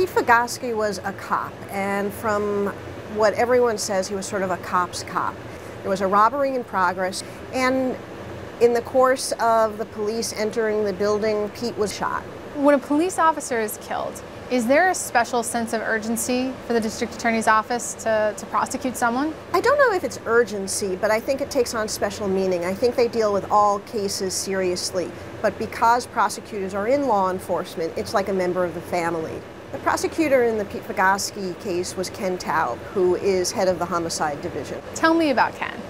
Pete Figoski was a cop, and from what everyone says, he was sort of a cop's cop. There was a robbery in progress, and in the course of the police entering the building, Pete was shot. When a police officer is killed, is there a special sense of urgency for the district attorney's office to, to prosecute someone? I don't know if it's urgency, but I think it takes on special meaning. I think they deal with all cases seriously, but because prosecutors are in law enforcement, it's like a member of the family. The prosecutor in the Pete Figoski case was Ken Taub, who is head of the homicide division. Tell me about Ken.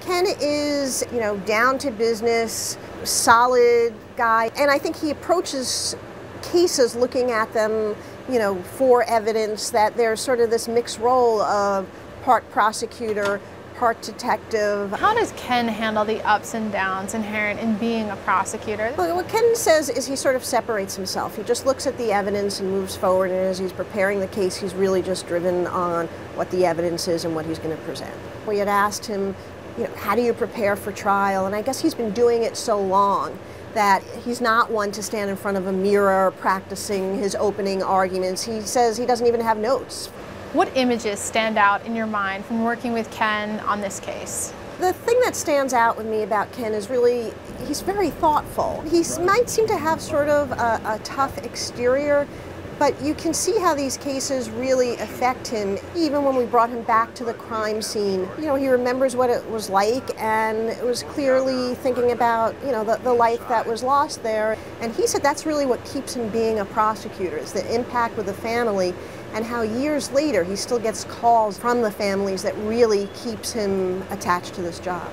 Ken is, you know, down to business, solid guy, and I think he approaches cases looking at them, you know, for evidence that there's sort of this mixed role of part prosecutor, part detective. How does Ken handle the ups and downs inherent in being a prosecutor? Well, what Ken says is he sort of separates himself. He just looks at the evidence and moves forward, and as he's preparing the case, he's really just driven on what the evidence is and what he's going to present. We had asked him, you know, how do you prepare for trial? And I guess he's been doing it so long that he's not one to stand in front of a mirror practicing his opening arguments. He says he doesn't even have notes. What images stand out in your mind from working with Ken on this case? The thing that stands out with me about Ken is really he's very thoughtful. He might seem to have sort of a, a tough exterior, but you can see how these cases really affect him. Even when we brought him back to the crime scene, you know, he remembers what it was like and it was clearly thinking about, you know, the, the life that was lost there. And he said that's really what keeps him being a prosecutor, is the impact with the family and how years later he still gets calls from the families that really keeps him attached to this job.